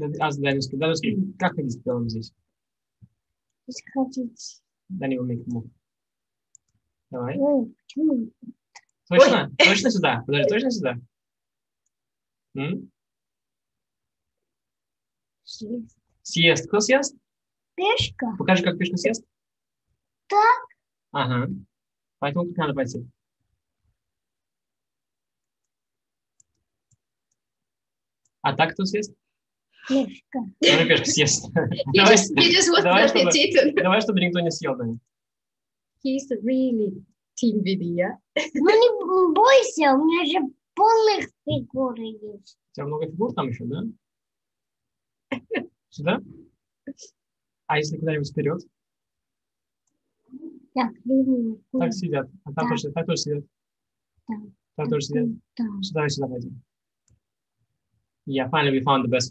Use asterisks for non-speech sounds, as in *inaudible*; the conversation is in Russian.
А, Данилский. Данилский, как ходить спелым здесь? Сходить. Данил make move. Давай. Ой, почему? Точно? Точно сюда? Подожди, точно сюда? М? Съесть. Съест. Кто съест? Пешка. Покажи, как пешка съест. Так. Ага. Поэтому как надо пойти? А так кто съест? Пешка. *laughs* Давай пешка съест. Давай, давай, чтобы- appetite. давай, чтобы никто не съел, Даня. He's really team Vidi, yeah? Ну не бойся, у меня же полных фигур есть. У тебя много фигур там еще, да? Сюда? А если куда-нибудь вперед? Так. Так сидят. А там Да. тоже, так тоже сидят. Да. Там тоже сидят. Сюда и сюда пойдем. Yeah, finally we found the best